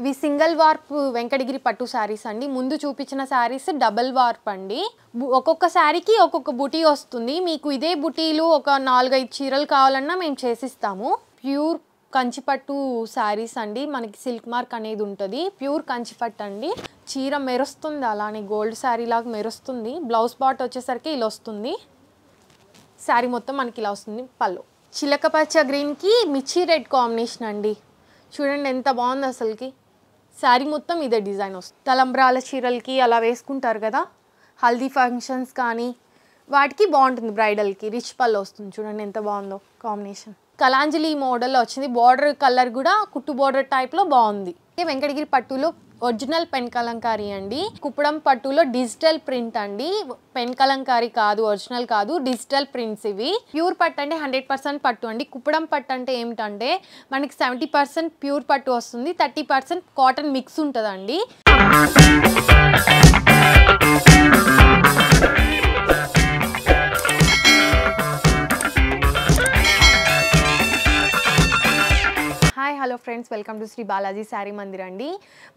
ఇవి single warp Venkatagiri పట్టు శారీస్ అండి. ముందు చూపించిన శారీస్ డబల్ వార్ప్ అండి. ఒక్కొక్క శారీకి ఒక్కొక్క బుటీ వస్తుంది. మీకు ఇదే బుటీలు ఒక నాలుగైదు చీరలు కావాలన్నా మేము చేసిస్తాము. ప్యూర్ కంచిపట్టు శారీస్ అండి. మనకి సిల్క్ మార్క్ అనేది ఉంటుంది. ప్యూర్ కంచిపట్టు అండి. చీర మెరుస్తుంది అలానే గోల్డ్ శారీ లాగా మెరుస్తుంది. బ్లౌజ్ పాట్ వచ్చేసరికి ఇలా వస్తుంది. శారీ మొత్తం మనకి ఇలా వస్తుంది పళ్ళు. చిలక పచ్చ గ్రీన్కి మిర్చి రెడ్ కాంబినేషన్ అండి. చూడండి ఎంత బాగుంది అసలుకి. శారీ మొత్తం ఇదే డిజైన్ వస్తుంది. తలంబ్రాల చీరలకి అలా వేసుకుంటారు కదా? హల్దీ ఫంక్షన్స్ కానీ వాటికి బాగుంటుంది బ్రైడల్కి. రిచ్ పళ్ళు వస్తుంది చూడండి ఎంత బాగుందో కాంబినేషన్. కలాంజలి మోడల్లో వచ్చింది. బార్డర్ కలర్ కూడా కుట్టు బార్డర్ టైప్లో బాగుంది. వెంకటగిరి పట్టులో ఒరిజినల్ పెన్ కలంకారీ అండి. కుప్పడం పట్టులో డిజిటల్ ప్రింట్ అండి. పెన్ కలంకారీ కాదు ఒరిజినల్ కాదు డిజిటల్ ప్రింట్స్ ఇవి. ప్యూర్ పట్టు అంటే హండ్రెడ్ పర్సెంట్ పట్టు అండి. కుప్పడం పట్టు అంటే ఏమిటంటే మనకి సెవెంటీ పర్సెంట్ ప్యూర్ పట్టు వస్తుంది. థర్టీ పర్సెంట్ కాటన్ మిక్స్ ఉంటుందండి. Hello friends welcome to Shri Balaji Saree Mandir అండి.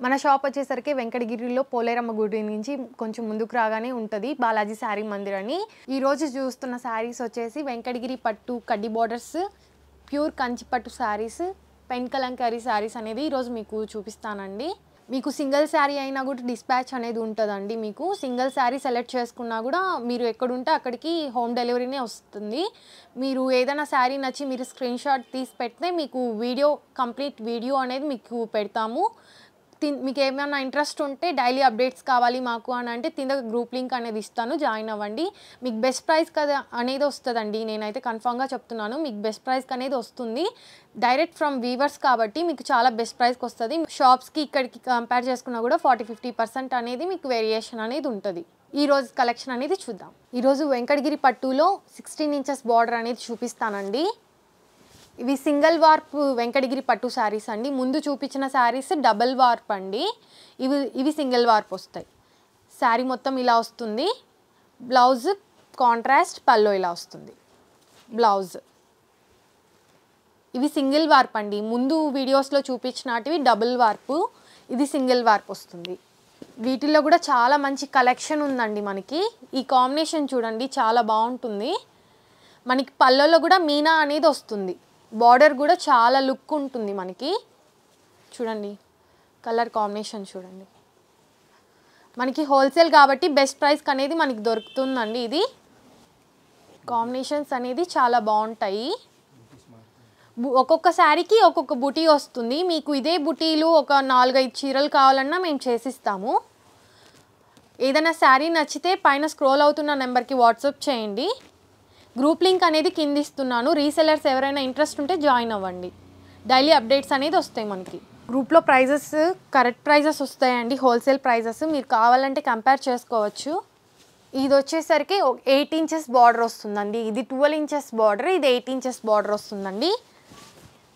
మన షాప్ వచ్చేసరికి వెంకటగిరిలో పోలేరమ్మ గుడి నుంచి కొంచెం ముందుకు రాగానే ఉంటుంది బాలాజీ శారీ మందిర్ అని. ఈ రోజు చూస్తున్న శారీస్ వచ్చేసి వెంకటగిరి పట్టు కడ్డీ బార్డర్స్ ప్యూర్ కంచి పట్టు శారీస్ పెన్ కలంకారీ శారీస్ అనేది ఈరోజు మీకు చూపిస్తానండి. మీకు సింగిల్ శారీ అయినా కూడా డిస్పాచ్ అనేది ఉంటుందండి మీకు. సింగిల్ శారీ సెలెక్ట్ చేసుకున్నా కూడా మీరు ఎక్కడుంటే అక్కడికి హోమ్ డెలివరీనే వస్తుంది. మీరు ఏదైనా శారీ నచ్చి మీరు స్క్రీన్ షాట్ తీసి పెడితే మీకు వీడియో కంప్లీట్ వీడియో అనేది మీకు పెడతాము. మీకు ఏమైనా ఇంట్రెస్ట్ ఉంటే డైలీ అప్డేట్స్ కావాలి మాకు అని అంటే కింద గ్రూప్ లింక్ అనేది ఇస్తాను జాయిన్ అవ్వండి. మీకు బెస్ట్ ప్రైస్ కదా అనేది వస్తుందండి నేనైతే కన్ఫామ్గా చెప్తున్నాను. మీకు బెస్ట్ ప్రైస్ అనేది వస్తుంది. డైరెక్ట్ ఫ్రమ్ వీవర్స్ కాబట్టి మీకు చాలా బెస్ట్ ప్రైస్కి వస్తుంది షాప్స్కి ఇక్కడికి కంపేర్ చేసుకున్నా కూడా ఫార్టీ ఫిఫ్టీ పర్సెంట్ అనేది మీకు వేరియేషన్ అనేది ఉంటుంది. ఈ రోజు కలెక్షన్ అనేది చూద్దాం. ఈరోజు వెంకటగిరి పట్టులో సిక్స్టీన్ ఇంచెస్ బార్డర్ అనేది చూపిస్తానండి. ఇవి సింగిల్ వార్ప్ వెంకటగిరి పట్టు శారీస్ అండి. ముందు చూపించిన శారీస్ డబల్ వార్ప్ అండి. ఇవి ఇవి సింగిల్ వార్ప్ వస్తాయి. శారీ మొత్తం ఇలా వస్తుంది. బ్లౌజ్ కాంట్రాస్ట్ పల్లో ఇలా వస్తుంది. బ్లౌజ్. ఇవి సింగిల్ వార్ప్ అండి. ముందు వీడియోస్లో చూపించినటివి డబుల్ వార్పు. ఇది సింగిల్ వార్ప్ వస్తుంది. వీటిల్లో కూడా చాలా మంచి కలెక్షన్ ఉందండి మనకి. ఈ కాంబినేషన్ చూడండి చాలా బాగుంటుంది. మనకి పళ్ళలో కూడా మీనా అనేది వస్తుంది. బార్డర్ కూడా చాలా లుక్ ఉంటుంది మనకి. చూడండి కలర్ కాంబినేషన్ చూడండి. మనకి హోల్సేల్ కాబట్టి బెస్ట్ ప్రైస్కి అనేది మనకి దొరుకుతుందండి ఇది. కాంబినేషన్స్ అనేది చాలా బాగుంటాయి. ఒక్కొక్క శారీకి ఒక్కొక్క బుటీ వస్తుంది. మీకు ఇదే బుటీలు ఒక నాలుగైదు చీరలు కావాలన్నా మేము చేసిస్తాము. ఏదైనా శారీ నచ్చితే పైన స్క్రోల్ అవుతున్న నెంబర్కి వాట్సాప్ చేయండి. గ్రూప్ లింక్ అనేది కింద ఇస్తున్నాను రీసెలర్స్ ఎవరైనా ఇంట్రెస్ట్ ఉంటే జాయిన్ అవ్వండి. డైలీ అప్డేట్స్ అనేది వస్తాయి మనకి. గ్రూప్లో ప్రైజెస్ కరెక్ట్ ప్రైజెస్ వస్తాయండి. Wholesale prices. మీరు కావాలంటే కంపేర్ చేసుకోవచ్చు. ఇది వచ్చేసరికి ఎయిట్ ఇంచెస్ బార్డర్ వస్తుందండి. ఇది ట్వెల్వ్ ఇంచెస్ బార్డర్ ఇది ఎయిట్ ఇంచెస్ బార్డర్ వస్తుందండి.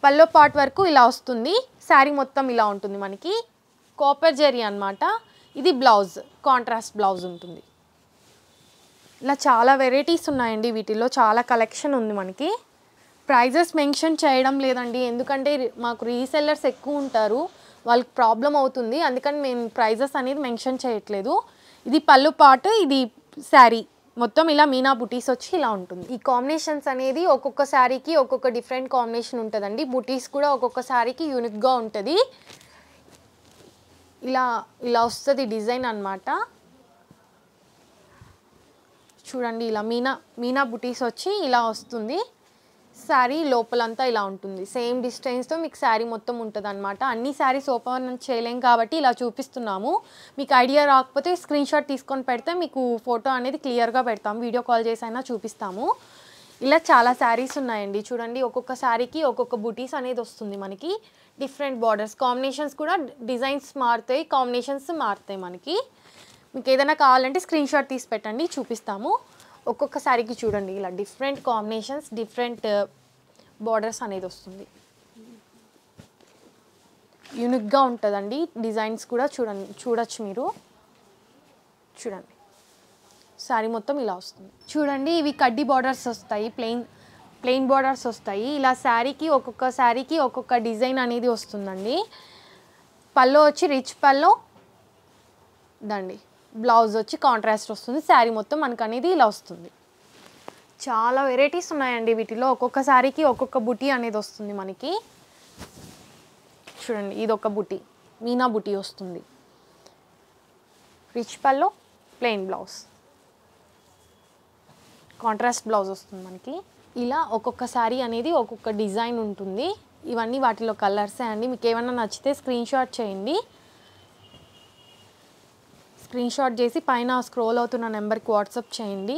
పల్లో పార్ట్ వరకు ఇలా వస్తుంది. శారీ మొత్తం ఇలా ఉంటుంది మనకి. కాపర్ జరీ అన్నమాట. ఇది బ్లౌజ్ కాంట్రాస్ట్ బ్లౌజ్ ఉంటుంది. ఇలా చాలా వెరైటీస్ ఉన్నాయండి వీటిలో చాలా కలెక్షన్ ఉంది మనకి. ప్రైజెస్ మెన్షన్ చేయడం లేదండి. ఎందుకంటే మాకు రీసెల్లర్స్ ఎక్కువ ఉంటారు. వాళ్ళకి ప్రాబ్లం అవుతుంది. అందుకని మేము ప్రైజెస్ అనేది మెన్షన్ చేయట్లేదు. ఇది పళ్ళు పాటు ఇది శారీ. మొత్తం ఇలా మీనా బుటీస్ వచ్చి ఇలా ఉంటుంది. ఈ కాంబినేషన్స్ అనేది ఒక్కొక్క శారీకి ఒక్కొక్క డిఫరెంట్ కాంబినేషన్ ఉంటుందండి. బుటీస్ కూడా ఒక్కొక్క శారీకి యూనిక్గా ఉంటుంది. ఇలా ఇలా వస్తుంది డిజైన్ అన్నమాట. చూడండి ఇలా మీనా మీనా బుటీస్ వచ్చి ఇలా వస్తుంది. శారీ లోపలంతా ఇలా ఉంటుంది. సేమ్ డిస్టెన్స్తో మీకు శారీ మొత్తం ఉంటుంది అనమాట అన్ని శారీస్ ఓపెన్ చేయలేం కాబట్టి ఇలా చూపిస్తున్నాము. మీకు ఐడియా రాకపోతే స్క్రీన్ షాట్ తీసుకొని పెడితే మీకు ఫోటో అనేది క్లియర్గా పెడతాము వీడియో కాల్ చేసి అయినా చూపిస్తాము. ఇలా చాలా శారీస్ ఉన్నాయండి. చూడండి ఒక్కొక్క శారీకి ఒక్కొక్క బుటీస్ అనేది వస్తుంది మనకి. డిఫరెంట్ బార్డర్స్ కాంబినేషన్స్ కూడా డిజైన్స్ మారుతాయి కాంబినేషన్స్ మారుతాయి మనకి. మీకు ఏదైనా కావాలంటే స్క్రీన్ షాట్ తీసి పెట్టండి చూపిస్తాము. ఒక్కొక్క శారీకి చూడండి ఇలా డిఫరెంట్ కాంబినేషన్స్ డిఫరెంట్ బార్డర్స్ అనేది వస్తుంది. యూనిక్గా ఉంటుందండి. డిజైన్స్ కూడా చూడండి చూడొచ్చు మీరు. చూడండి. శారీ మొత్తం ఇలా వస్తుంది. చూడండి ఇవి కడ్డీ బార్డర్స్ వస్తాయి ప్లెయిన్ ప్లెయిన్ బార్డర్స్ వస్తాయి. ఇలా శారీకి ఒక్కొక్క శారీకి ఒక్కొక్క డిజైన్ అనేది వస్తుందండి. పళ్ళు వచ్చి రిచ్ పళ్ళు. దండి. బ్లౌజ్ వచ్చి కాంట్రాస్ట్ వస్తుంది శారీ మొత్తం మనకు అనేది ఇలా వస్తుంది. చాలా వెరైటీస్ ఉన్నాయండి వీటిలో. ఒక్కొక్క శారీకి ఒక్కొక్క బుటీ అనేది వస్తుంది మనకి. చూడండి ఇది ఒక బుటీ. మీనా బుటీ వస్తుంది. Rich pallu plain blouse. Contrast blouse వస్తుంది మనకి. ఇలా ఒక్కొక్క శారీ అనేది ఒక్కొక్క డిజైన్ ఉంటుంది. ఇవన్నీ వాటిలో కలర్సే అండి. మీకు ఏమైనా నచ్చితే స్క్రీన్షాట్ చేయండి. స్క్రీన్ షాట్ చేసి పైన స్క్రోల్ అవుతున్న నెంబర్కి వాట్సాప్ చేయండి.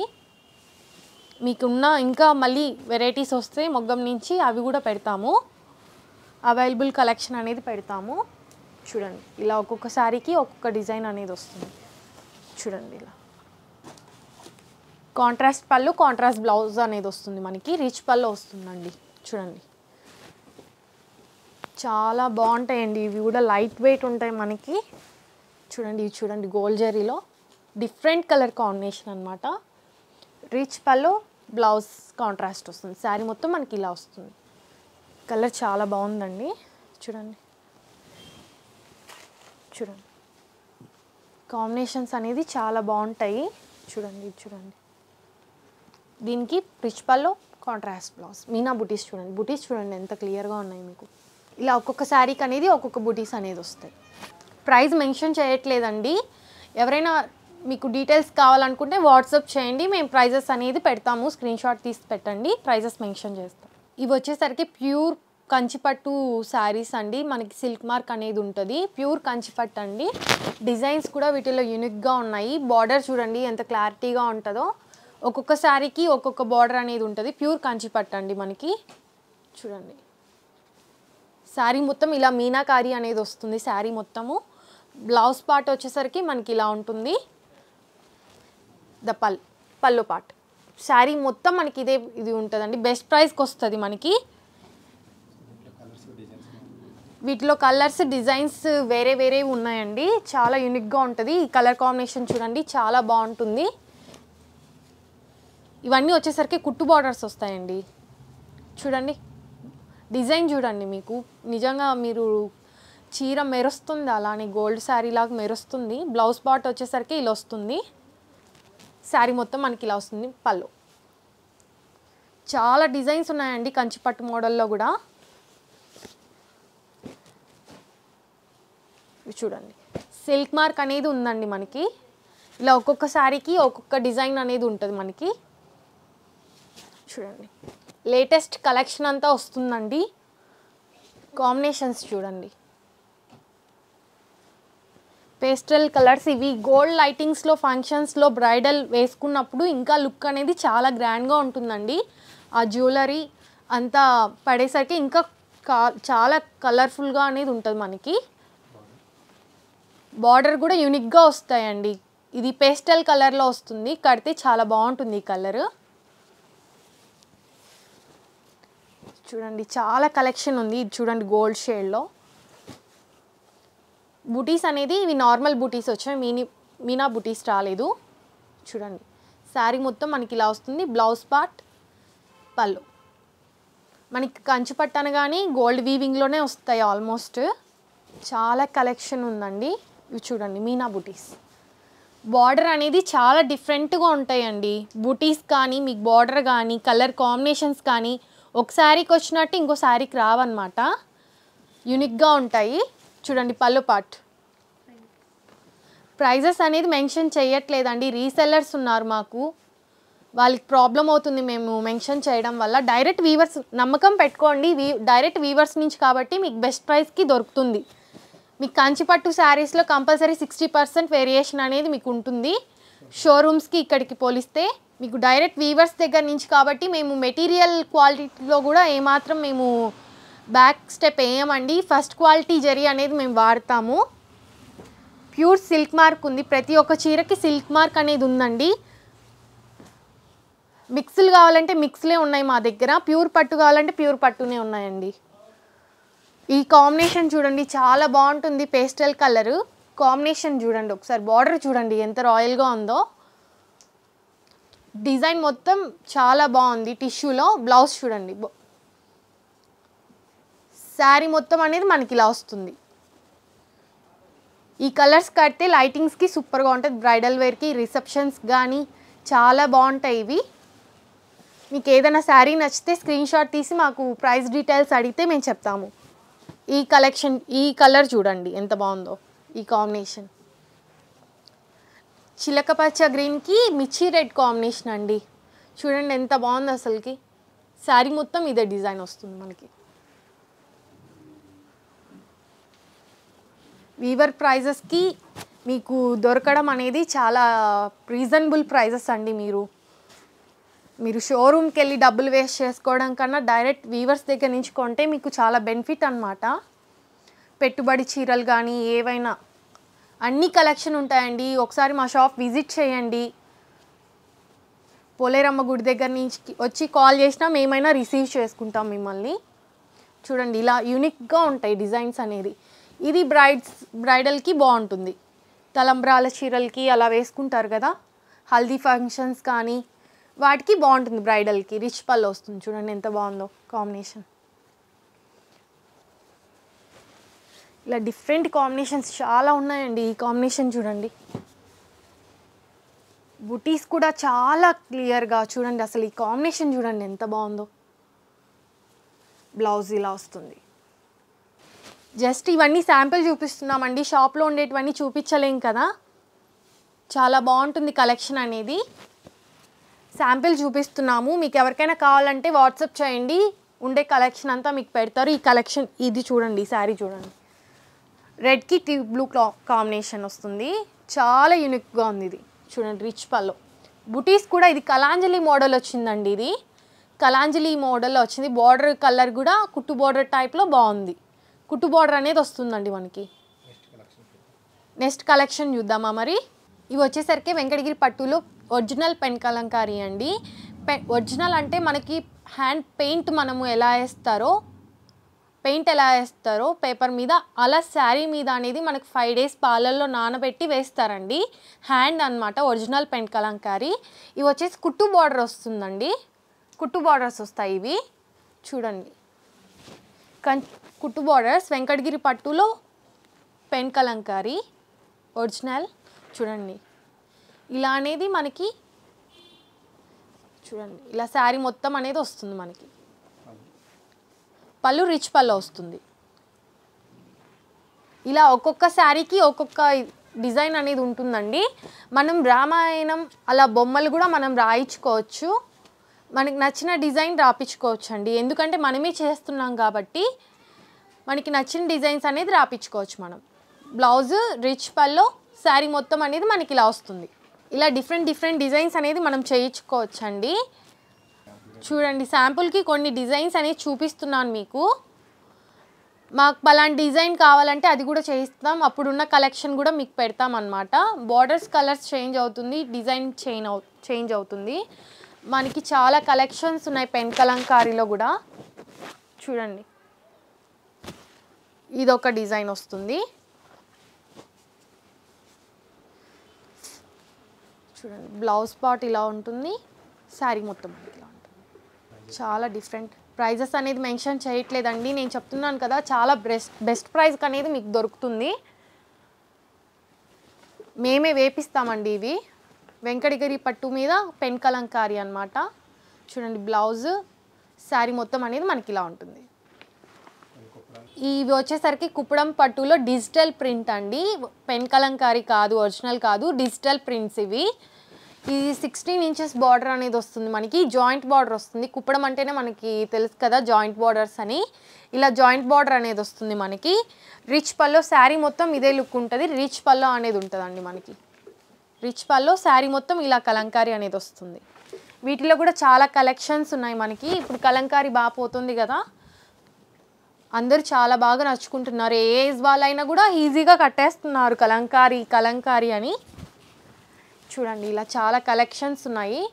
మీకున్న ఇంకా మళ్ళీ వెరైటీస్ వస్తే మొగ్గం నుంచి అవి కూడా పెడతాము. అవైలబుల్ కలెక్షన్ అనేది పెడతాము. చూడండి ఇలా ఒక్కొక్క శారీకి ఒక్కొక్క డిజైన్ అనేది వస్తుంది. చూడండి ఇలా. కాంట్రాస్ట్ పళ్ళు కాంట్రాస్ట్ బ్లౌజ్ అనేది వస్తుంది మనకి. రిచ్ పళ్ళు వస్తుందండి. చూడండి. చాలా బాగుంటాయండి. ఇవి కూడా లైట్ వెయిట్ ఉంటాయి మనకి. చూడండి ఇవి చూడండి గోల్డ్ జరీలో డిఫరెంట్ కలర్ కాంబినేషన్ అనమాట రిచ్ పల్లో బ్లౌజ్ కాంట్రాస్ట్ వస్తుంది. శారీ మొత్తం మనకి ఇలా వస్తుంది. కలర్ చాలా బాగుందండి. చూడండి. చూడండి. కాంబినేషన్స్ అనేది చాలా బాగుంటాయి. చూడండి చూడండి. దీనికి రిచ్ పల్లో కాంట్రాస్ట్ బ్లౌజ్. మీనా బుటీస్ చూడండి. బుటీస్ చూడండి ఎంత క్లియర్గా ఉన్నాయి మీకు. ఇలా ఒక్కొక్క శారీకి అనేది ఒక్కొక్క బుటీస్ అనేది వస్తాయి. ప్రైస్ మెన్షన్ చేయట్లేదండి. ఎవరైనా మీకు డీటెయిల్స్ కావాలనుకుంటే వాట్సాప్ చేయండి. మేము ప్రైజెస్ అనేది పెడతాము. స్క్రీన్ షాట్ తీసి పెట్టండి. ప్రైజెస్ మెన్షన్ చేస్తాం. ఇవి వచ్చేసరికి ప్యూర్ కంచిపట్టు శారీస్ అండి. మనకి సిల్క్ మార్క్ అనేది ఉంటుంది. ప్యూర్ కంచిపట్టు అండి. డిజైన్స్ కూడా వీటిలో యూనిక్గా ఉన్నాయి. బార్డర్ చూడండి ఎంత క్లారిటీగా ఉంటుందో. ఒక్కొక్క శారీకి ఒక్కొక్క బార్డర్ అనేది ఉంటుంది. ప్యూర్ కంచిపట్టు అండి మనకి. చూడండి. శారీ మొత్తం ఇలా మీనాకారి అనేది వస్తుంది. శారీ మొత్తము. బ్లౌజ్ పార్ట్ వచ్చేసరికి మనకి ఇలా ఉంటుంది. ద పల్ పళ్ళు పార్ట్. శారీ మొత్తం మనకి ఇదే ఇది ఉంటుందండి. బెస్ట్ ప్రైస్కి వస్తుంది మనకి. వీటిలో కలర్స్ డిజైన్స్ వేరే వేరే ఉన్నాయండి. చాలా యూనిక్గా ఉంటుంది. ఈ కలర్ కాంబినేషన్ చూడండి చాలా బాగుంటుంది. ఇవన్నీ వచ్చేసరికి కుట్టు బార్డర్స్ వస్తాయండి. చూడండి డిజైన్ చూడండి మీకు. నిజంగా మీరు చీర మెరుస్తుంది అలానే గోల్డ్ శారీ లాగా మెరుస్తుంది. బ్లౌజ్ పార్ట్ వచ్చేసరికి ఇలా వస్తుంది. శారీ మొత్తం మనకి ఇలా వస్తుంది పళ్ళు. చాలా డిజైన్స్ ఉన్నాయండి కంచిపట్టు మోడల్లో కూడా. చూడండి. సిల్క్ మార్క్ అనేది ఉందండి మనకి. ఇలా ఒక్కొక్క శారీకి ఒక్కొక్క డిజైన్ అనేది ఉంటుంది మనకి. చూడండి. లేటెస్ట్ కలెక్షన్ అంతా వస్తుందండి. కాంబినేషన్స్ చూడండి. పేస్టల్ కలర్స్ ఇవి గోల్డ్ లైటింగ్స్లో ఫంక్షన్స్లో బ్రైడల్ వేసుకున్నప్పుడు ఇంకా లుక్ అనేది చాలా గ్రాండ్గా ఉంటుందండి. ఆ జ్యువెలరీ అంతా పడేసరికి ఇంకా కా చాలా కలర్ఫుల్గా అనేది ఉంటుంది మనకి. బార్డర్ కూడా యూనిక్గా వస్తాయండి. ఇది పేస్టల్ కలర్లో వస్తుంది. కడితే చాలా బాగుంటుంది ఈ కలర్ చూడండి చాలా కలెక్షన్ ఉంది. ఇది చూడండి గోల్డ్ షేడ్లో బుటీస్ అనేది ఇవి నార్మల్ బుటీస్ వచ్చాయి. మీని మీనా బుటీస్ రాలేదు. చూడండి. శారీ మొత్తం మనకి ఇలా వస్తుంది. బ్లౌజ్ పార్ట్ పళ్ళు. మనకి కంచి పట్టను కానీ గోల్డ్ వీవింగ్లోనే వస్తాయి ఆల్మోస్ట్ చాలా కలెక్షన్ ఉందండి. ఇవి చూడండి మీనా బుటీస్. బార్డర్ అనేది చాలా డిఫరెంట్గా ఉంటాయండి. బుటీస్ కానీ మీకు బార్డర్ కానీ కలర్ కాంబినేషన్స్ కానీ ఒక శారీకి వచ్చినట్టు ఇంకో శారీకి రావన్నమాట. యూనిక్గా ఉంటాయి. చూడండి పళ్ళు పార్ట్ ప్రైజెస్ అనేది మెన్షన్ చేయట్లేదండి. రీసెల్లర్స్ ఉన్నారు మాకు. వాళ్ళకి ప్రాబ్లం అవుతుంది మేము మెన్షన్ చేయడం వల్ల. డైరెక్ట్ వీవర్స్ నమ్మకం పెట్టుకోండి. వీ డైరెక్ట్ వీవర్స్ నుంచి కాబట్టి మీకు బెస్ట్ ప్రైస్కి దొరుకుతుంది. మీకు కంచిపట్టు శారీస్లో కంపల్సరీ సిక్స్టీ పర్సెంట్ వేరియేషన్ అనేది మీకు ఉంటుంది. షోరూమ్స్కి ఇక్కడికి పోలిస్తే మీకు డైరెక్ట్ వీవర్స్ దగ్గర నుంచి కాబట్టి మేము మెటీరియల్ క్వాలిటీలో కూడా ఏమాత్రం మేము బ్యాక్ స్టెప్ వేయమండి ఫస్ట్ క్వాలిటీ జరీ అనేది మేము వాడతాము. ప్యూర్ సిల్క్ మార్క్ ఉంది. ప్రతి ఒక్క చీరకి సిల్క్ మార్క్ అనేది ఉందండి. మిక్స్లు కావాలంటే మిక్స్లే ఉన్నాయి మా దగ్గర. ప్యూర్ పట్టు కావాలంటే ప్యూర్ పట్టునే ఉన్నాయండి. ఈ కాంబినేషన్ చూడండి. చాలా బాగుంటుంది పేస్టల్ కలరు. కాంబినేషన్ చూడండి ఒకసారి. బార్డర్ చూడండి ఎంత రాయల్గా ఉందో. డిజైన్ మొత్తం చాలా బాగుంది. టిష్యూలో బ్లౌజ్ చూడండి. శారీ మొత్తం అనేది మనకి ఇలా వస్తుంది. ఈ కలర్స్ కడితే లైటింగ్స్కి సూపర్గా ఉంటుంది బ్రైడల్ వేర్కి రిసెప్షన్స్ కానీ చాలా బాగుంటాయి ఇవి. మీకు ఏదైనా శారీ నచ్చితే స్క్రీన్ షాట్ తీసి మాకు ప్రైస్ డీటెయిల్స్ అడిగితే మేము చెప్తాము. ఈ కలెక్షన్ ఈ కలర్ చూడండి ఎంత బాగుందో ఈ కాంబినేషన్ చిలకపచ్చ గ్రీన్కి మిర్చి రెడ్ కాంబినేషన్ అండి. చూడండి ఎంత బాగుంది అసలుకి. శారీ మొత్తం ఇదే డిజైన్ వస్తుంది మనకి. వీవర్ ప్రైజెస్కి మీకు దొరకడం అనేది చాలా రీజనబుల్ ప్రైజెస్ అండి మీరు. మీరు షోరూమ్కి వెళ్ళి డబ్బులు వేస్ట్ చేసుకోవడం కన్నా డైరెక్ట్ వీవర్స్ దగ్గర నుంచి కొంటే మీకు చాలా బెనిఫిట్ అనమాట పెట్టుబడి చీరలు కానీ ఏవైనా అన్ని కలెక్షన్ ఉంటాయండి. ఒకసారి మా షాప్ విజిట్ చేయండి. పోలేరమ్మ గుడి దగ్గర నుంచి వచ్చి కాల్ చేసినా మేమైనా రిసీవ్ చేసుకుంటాం మిమ్మల్ని. చూడండి ఇలా యూనిక్గా ఉంటాయి డిజైన్స్ అనేది ఇది బ్రైడ్స్ బ్రైడల్కి బాగుంటుంది. తలంబ్రాల చీరలకి అలా వేసుకుంటారు కదా. హల్దీ ఫంక్షన్స్ కానీ వాటికి బాగుంటుంది బ్రైడల్కి. రిచ్ పళ్ళు వస్తుంది చూడండి ఎంత బాగుందో కాంబినేషన్. ఇలా డిఫరెంట్ కాంబినేషన్స్ చాలా ఉన్నాయండి ఈ కాంబినేషన్ చూడండి. బుటీస్ కూడా చాలా క్లియర్గా చూడండి అసలు ఈ కాంబినేషన్ చూడండి ఎంత బాగుందో. బ్లౌజ్ ఇలా వస్తుంది. జస్ట్ ఇవన్నీ శాంపిల్ చూపిస్తున్నామండి. షాప్లో ఉండేటివన్నీ చూపించలేం కదా. చాలా బాగుంటుంది కలెక్షన్ అనేది. శాంపిల్ చూపిస్తున్నాము. మీకు ఎవరికైనా కావాలంటే వాట్సాప్ చేయండి. ఉండే కలెక్షన్ అంతా మీకు పెడతారు. ఈ కలెక్షన్ ఇది చూడండి ఈ శారీ చూడండి. రెడ్కి టీ బ్లూ క్లా కాంబినేషన్ వస్తుంది. చాలా యూనిక్గా ఉంది ఇది. చూడండి రిచ్ పల్లో బుటీస్ కూడా ఇది కలాంజలి మోడల్ వచ్చిందండి ఇది. కలాంజలి మోడల్లో వచ్చింది. బార్డర్ కలర్ కూడా కుట్టు బార్డర్ టైప్లో బాగుంది. కుట్టు బార్డర్ అనేది వస్తుందండి మనకి. నెక్స్ట్ కలెక్షన్ చూద్దామా మరి? ఇవి వచ్చేసరికి వెంకటగిరి పట్టులో ఒరిజినల్ పెన్ కలంకారీ అండి. పె ఒరిజినల్ అంటే మనకి హ్యాండ్ పెయింట్ మనము ఎలా వేస్తారో పెయింట్ ఎలా వేస్తారో పేపర్ మీద అలా శారీ మీద అనేది మనకు ఫైవ్ డేస్ పాలల్లో నానబెట్టి వేస్తారండి. హ్యాండ్ అన్నమాట ఒరిజినల్ పెన్ కలంకారీ. ఇవి వచ్చేసి కుట్టు బార్డర్ వస్తుందండి. కుట్టు బార్డర్స్ వస్తాయి ఇవి. చూడండి. కం కుట్టు బార్డర్స్ వెంకటగిరి పట్టులో పెన్ కలంకారీ ఒరిజినల్ చూడండి. ఇలా అనేది మనకి చూడండి. ఇలా శారీ మొత్తం అనేది వస్తుంది మనకి. పళ్ళు రిచ్ పళ్ళు వస్తుంది. ఇలా ఒక్కొక్క శారీకి ఒక్కొక్క డిజైన్ అనేది ఉంటుందండి. మనం రామాయణం అలా బొమ్మలు కూడా మనం రాయించుకోవచ్చు. మనకి నచ్చిన డిజైన్ రాపించుకోవచ్చు అండి ఎందుకంటే మనమే చేస్తున్నాం కాబట్టి మనకి నచ్చిన డిజైన్స్ అనేది రాపించుకోవచ్చు మనం. బ్లౌజ్ రిచ్ పల్లో శారీ మొత్తం అనేది మనకి ఇలా వస్తుంది. ఇలా డిఫరెంట్ డిఫరెంట్ డిజైన్స్ అనేది మనం చేయించుకోవచ్చు అండి చూడండి శాంపుల్కి కొన్ని డిజైన్స్ అనేవి చూపిస్తున్నాను మీకు. మాకు పలాంటి డిజైన్ కావాలంటే అది కూడా చేయిస్తాం. అప్పుడున్న కలెక్షన్ కూడా మీకు పెడతాం అనమాట బార్డర్స్ కలర్స్ చేంజ్ అవుతుంది డిజైన్ చేంజ్ అవు చేంజ్ అవుతుంది. మనకి చాలా కలెక్షన్స్ ఉన్నాయి పెన్ కలంకారీలో కూడా. చూడండి. ఇది ఒక డిజైన్ వస్తుంది. చూడండి బ్లౌజ్ పార్ట్ ఇలా ఉంటుంది శారీ మొత్తం ఇలా ఉంటుంది. చాలా డిఫరెంట్ ప్రైజెస్ అనేది మెన్షన్ చేయట్లేదండి. నేను చెప్తున్నాను కదా చాలా బెస్ట్ బెస్ట్ ప్రైజ్కి అనేది మీకు దొరుకుతుంది. మేమే వేపిస్తామండి ఇవి. వెంకటగిరి పట్టు మీద పెన్ కలంకారీ అనమాట చూడండి బ్లౌజ్ శారీ మొత్తం అనేది మనకి ఇలా ఉంటుంది. ఇవి వచ్చేసరికి కుప్పడం పట్టులో డిజిటల్ ప్రింట్ అండి. పెన్ కలంకారీ కాదు ఒరిజినల్ కాదు డిజిటల్ ప్రింట్స్ ఇవి. ఇది సిక్స్టీన్ ఇంచెస్ బార్డర్ అనేది వస్తుంది మనకి జాయింట్ బార్డర్ వస్తుంది. కుప్పడం అంటేనే మనకి తెలుసు కదా జాయింట్ బార్డర్స్ అని. ఇలా జాయింట్ బార్డర్ అనేది వస్తుంది మనకి. రిచ్ పల్లో శారీ మొత్తం ఇదే లుక్ ఉంటుంది. రిచ్ పల్లో అనేది ఉంటుందండి మనకి. రిచ్ పల్లో శారీ మొత్తం ఇలా కలంకారీ అనేది వస్తుంది. వీటిలో కూడా చాలా కలెక్షన్స్ ఉన్నాయి మనకి. ఇప్పుడు కలంకారీ బాగా పోతుంది కదా. అందరూ చాలా బాగా నచ్చుకుంటున్నారు ఏ ఏజ్ వాళ్ళైనా కూడా ఈజీగా కట్టేస్తున్నారు. కలంకారీ కలంకారీ అని. చూడండి ఇలా చాలా కలెక్షన్స్ ఉన్నాయి.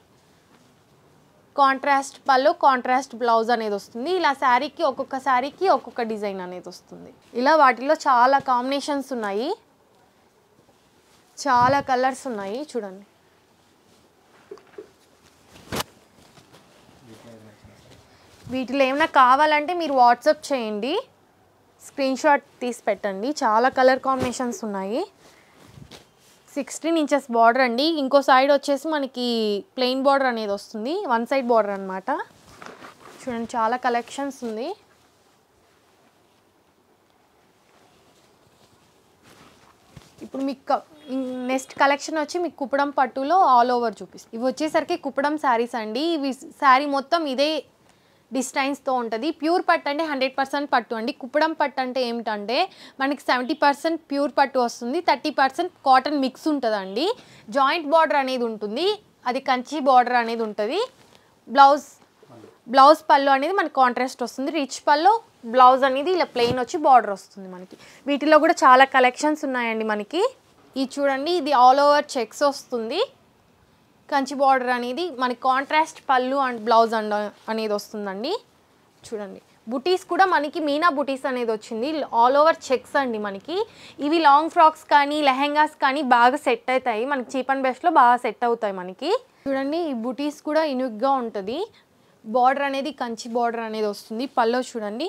కాంట్రాస్ట్ పళ్ళు కాంట్రాస్ట్ బ్లౌజ్ అనేది వస్తుంది. ఇలా శారీకి ఒక్కొక్క శారీకి ఒక్కొక్క డిజైన్ అనేది వస్తుంది. ఇలా వాటిలో చాలా కాంబినేషన్స్ ఉన్నాయి. చాలా కలర్స్ ఉన్నాయి. చూడండి. వీటిలో ఏమైనా కావాలంటే మీరు వాట్సాప్ చేయండి. స్క్రీన్ షాట్ తీసి పెట్టండి. చాలా కలర్ కాంబినేషన్స్ ఉన్నాయి. సిక్స్టీన్ ఇంచెస్ బార్డర్ అండి. ఇంకో సైడ్ వచ్చేసి మనకి ప్లెయిన్ బార్డర్ అనేది వస్తుంది. వన్ సైడ్ బార్డర్ అనమాట చూడండి చాలా కలెక్షన్స్ ఉంది. ఇప్పుడు మీకు నెక్స్ట్ కలెక్షన్ వచ్చి మీకు కుప్పడం పట్టులో ఆల్ ఓవర్ చూపిస్తుంది ఇవి వచ్చేసరికి కుప్పడం శారీస్ అండి. ఇవి శారీ మొత్తం ఇదే డిస్టైన్స్తో ఉంటుంది. ప్యూర్ పట్టు అంటే హండ్రెడ్ పర్సెంట్ పట్టు అండి. కుప్పడం పట్టు అంటే ఏమిటంటే మనకి సెవెంటీ పర్సెంట్ ప్యూర్ పట్టు వస్తుంది. థర్టీ పర్సెంట్ కాటన్ మిక్స్ ఉంటుందండి. జాయింట్ బార్డర్ అనేది ఉంటుంది. అది కంచి బార్డర్ అనేది ఉంటుంది. బ్లౌజ్ బ్లౌజ్ పళ్ళు అనేది మనకి కాంట్రాస్ట్ వస్తుంది. రిచ్ పళ్ళు బ్లౌజ్ అనేది ఇలా ప్లెయిన్ వచ్చి బార్డర్ వస్తుంది మనకి. వీటిలో కూడా చాలా కలెక్షన్స్ ఉన్నాయండి మనకి. ఇది చూడండి ఇది ఆల్ ఓవర్ చెక్స్ వస్తుంది. కంచి బార్డర్ అనేది మనకి కాంట్రాస్ట్ పళ్ళు అండ్ బ్లౌజ్ అండ్ అనేది వస్తుందండి. చూడండి. బుటీస్ కూడా మనకి మీనా బుటీస్ అనేది వచ్చింది. ఆల్ ఓవర్ చెక్స్ అండి మనకి. ఇవి లాంగ్ ఫ్రాక్స్ కానీ లెహెంగాస్ కానీ బాగా సెట్ అవుతాయి. మనకి చీప్ అండ్ బెస్ట్లో బాగా సెట్ అవుతాయి మనకి. చూడండి ఈ బుటీస్ కూడా ఇనుగ్గా ఉంటుంది. బార్డర్ అనేది కంచి బార్డర్ అనేది వస్తుంది. పల్లో చూడండి.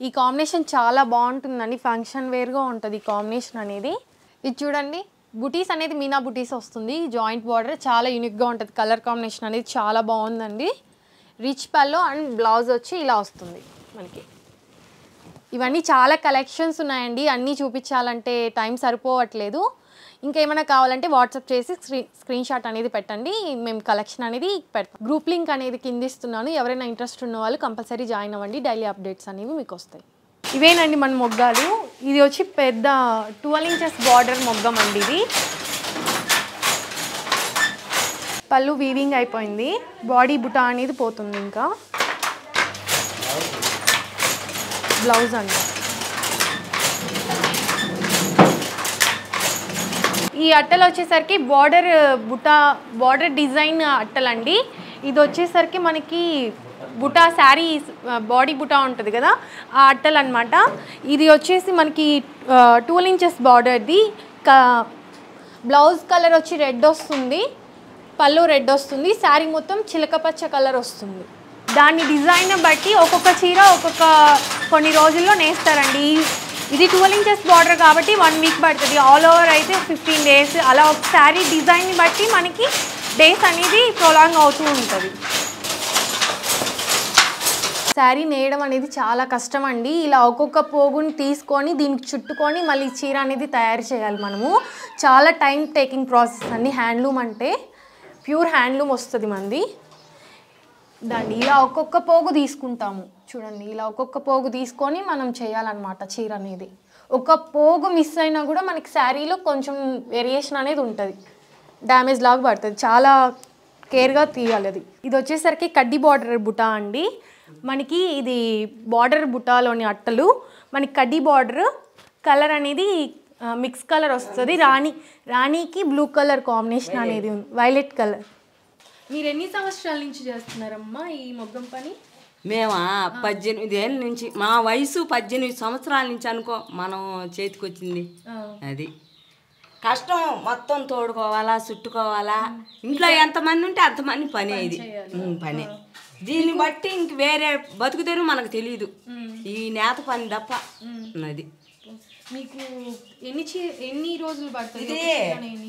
ఈ కాంబినేషన్ చాలా బాగుంటుందండి. ఫంక్షన్ వేర్గా ఉంటుంది ఈ కాంబినేషన్ అనేది. ఇది చూడండి. బుటీస్ అనేది మీనా బుటీస్ వస్తుంది. జాయింట్ బార్డర్ చాలా యూనిక్గా ఉంటుంది. కలర్ కాంబినేషన్ అనేది చాలా బాగుందండి. రిచ్ పల్లో అండ్ బ్లౌజ్ వచ్చి ఇలా వస్తుంది మనకి. ఇవన్నీ చాలా కలెక్షన్స్ ఉన్నాయండి. అన్నీ చూపించాలంటే టైం సరిపోవట్లేదు. ఇంకా ఏమైనా కావాలంటే వాట్సాప్ చేసి స్క్రీన్ స్క్రీన్ షాట్ అనేది పెట్టండి. మేము కలెక్షన్ అనేది పెడతాం. గ్రూప్ లింక్ అనేది కిందిస్తున్నాను. ఎవరైనా ఇంట్రెస్ట్ ఉన్న వాళ్ళు కంపల్సరీ జాయిన్ అవ్వండి. డైలీ అప్డేట్స్ అనేవి మీకు వస్తాయి. ఇవేనండి మన మొగ్గాలు. ఇది వచ్చి పెద్ద ట్వెల్వ్ ఇంచెస్ బార్డర్ మొగ్గం అండి ఇది. పళ్ళు వీవింగ్ అయిపోయింది. బాడీ బుటా అనేది పోతుంది ఇంకా. బ్లౌజ్ అండి. ఈ అట్టలు వచ్చేసరికి బార్డర్ బుటా బార్డర్ డిజైన్ అట్టలండి. ఇది వచ్చేసరికి మనకి బుటా శారీ బాడీ బుటా ఉంటుంది కదా ఆ అట్టలు అనమాట ఇది వచ్చేసి మనకి టూల్ ఇంచెస్ బార్డర్ది బ్లౌజ్ కలర్ వచ్చి రెడ్ వస్తుంది పళ్ళు రెడ్ వస్తుంది శారీ మొత్తం చిలక పచ్చ కలర్ వస్తుంది. దాని డిజైన్ బట్టి ఒక్కొక్క చీర ఒక్కొక్క కొన్ని రోజుల్లో నేస్తారండి. ఇది ట్వెల్వ్ ఇంచెస్ బార్డర్ కాబట్టి వన్ వీక్ పడుతుంది. ఆల్ ఓవర్ అయితే ఫిఫ్టీన్ డేస్ అలా ఒక శారీ డిజైన్ని బట్టి మనకి డేస్ అనేది ప్రొలాంగ్ అవుతూ ఉంటుంది. శారీ నేయడం అనేది చాలా కష్టం అండి ఇలా ఒక్కొక్క పోగుని తీసుకొని దీనికి చుట్టుకొని మళ్ళీ చీర అనేది తయారు చేయాలి మనము. చాలా టైం టేకింగ్ ప్రాసెస్ అండి. హ్యాండ్లూమ్ అంటే ప్యూర్ హ్యాండ్లూమ్ వస్తుంది మంది. దాన్ని ఇలా ఒక్కొక్క పోగు తీసుకుంటాము. చూడండి ఇలా ఒక్కొక్క పోగు తీసుకొని మనం చేయాలన్నమాట చీర అనేది. ఒక పోగు మిస్ అయినా కూడా మనకి శారీలో కొంచెం వేరియేషన్ అనేది ఉంటుంది. డ్యామేజ్ లాగా పడుతుంది. చాలా కేర్గా తీయాలి అది. ఇది వచ్చేసరికి కడ్డీ బార్డర్ బుటా అండి. మనకి ఇది బార్డర్ బుటాలోని అట్టలు మనకి కడ్డీ బార్డర్ కలర్ అనేది మిక్స్ కలర్ వస్తుంది. రాణి రాణికి బ్లూ కలర్ కాంబినేషన్ అనేది ఉంది. వైలెట్ కలర్ మీరు ఎన్ని సంవత్సరాల నుంచి చేస్తున్నారమ్మా ఈ మొగ్గం పని? మేమా? పద్దెనిమిది ఏళ్ళ నుంచి. మా వయసు పద్దెనిమిది సంవత్సరాల నుంచి అనుకో మనం చేతికి వచ్చింది అది. కష్టం మొత్తం తోడుకోవాలా చుట్టుకోవాలా. ఇంట్లో ఎంతమంది ఉంటే అంతమంది పని ఇది. పని. దీన్ని బట్టి ఇంక వేరే బతుకుతెరు మనకు తెలియదు ఈ నేత పని తప్ప అది మీకు ఎన్ని ఎన్ని రోజులు పడుతుంది ఇది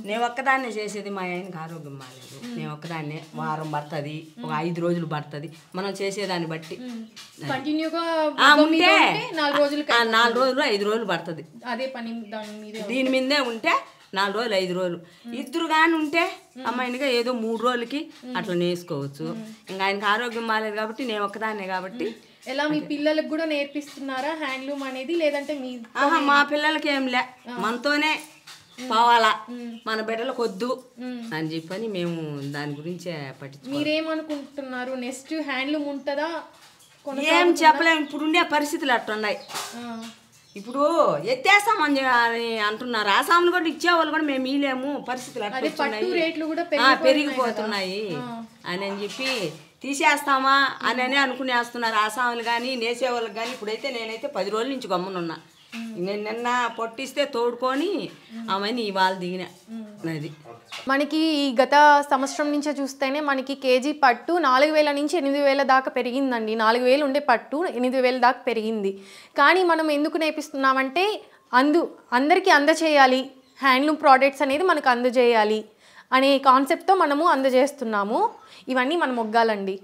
నేను ఒక్కదాన్నే చేసేది మా ఆయనకి ఆరోగ్యం బాగాలేదు నేను ఒక్కదాన్నే వారం పడుతుంది ఒక ఐదు రోజులు పడుతుంది. మనం చేసేదాన్ని బట్టి. కంటిన్యూగా ఉంటే నాలుగు రోజులు నాలుగు రోజులు ఐదు రోజులు పడుతుంది. అదే పని దీని మీదే ఉంటే నాలుగు రోజులు ఐదు రోజులు. ఇద్దరు కానీ ఉంటే అమ్మాయినిగా ఏదో మూడు రోజులకి అట్లా నేసుకోవచ్చు ఇంకా ఆయనకి ఆరోగ్యం బాగాలేదు కాబట్టి నేను ఒక్కదాన్నే కాబట్టి. ఎలా మీ పిల్లలకు కూడా నేర్పిస్తున్నారా హ్యాండ్లూమ్ అనేది లేదంటే మీ ఆహా మా పిల్లలకి ఏం లే. మనతోనే పోవాలా. మన బిడ్డలకు వద్దు అని చెప్పని మేము దాని గురించే పట్టించు మీరేమనుకుంటున్నారు? నెక్స్ట్ హ్యాండ్లూమ్ ఉంటుందా? ఏం చెప్పలేము ఇప్పుడు ఉండే పరిస్థితులు అట్టున్నాయి ఇప్పుడు ఎత్తేస్తామని చె- అని అంటున్నారు. ఆసాములు కూడా ఇచ్చేవాళ్ళు కూడా మేము ఇలేము పరిస్థితులు అట్లా పెరిగిపోతున్నాయి అని అని చెప్పి తీసేస్తామా? అని అని అనుకునేస్తున్నారు. ఆసాములు కానీ నేసేవాళ్ళకి కానీ ఇప్పుడైతే నేనైతే పది రోజుల నుంచి గమ్మునున్నా. నేను నిన్న పొట్టిస్తే తోడుకొని ఆమెని ఇవాళ దిగిన అది మనకి ఈ గత సంవత్సరం నుంచే చూస్తేనే మనకి కేజీ పట్టు నాలుగు వేల నుంచి ఎనిమిది వేల దాకా పెరిగిందండి. నాలుగు వేలు ఉండే పట్టు ఎనిమిది వేల దాకా పెరిగింది. కానీ మనం ఎందుకు నేర్పిస్తున్నామంటే అందు అందరికీ అందచేయాలి హ్యాండ్లూమ్ ప్రోడక్ట్స్ అనేది మనకు అందజేయాలి అనే కాన్సెప్ట్తో మనము అందజేస్తున్నాము. ఇవన్నీ మన మొగ్గాలండి.